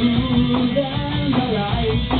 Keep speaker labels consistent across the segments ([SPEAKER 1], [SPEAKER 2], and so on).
[SPEAKER 1] through them alive.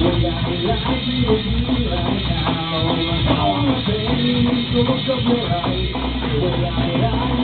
[SPEAKER 1] Right now, I